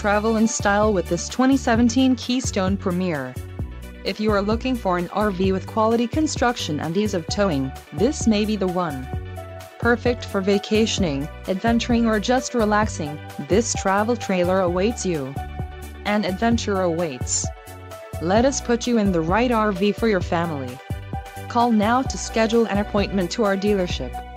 travel in style with this 2017 Keystone Premier. If you are looking for an RV with quality construction and ease of towing, this may be the one. Perfect for vacationing, adventuring or just relaxing, this travel trailer awaits you. An adventure awaits. Let us put you in the right RV for your family. Call now to schedule an appointment to our dealership.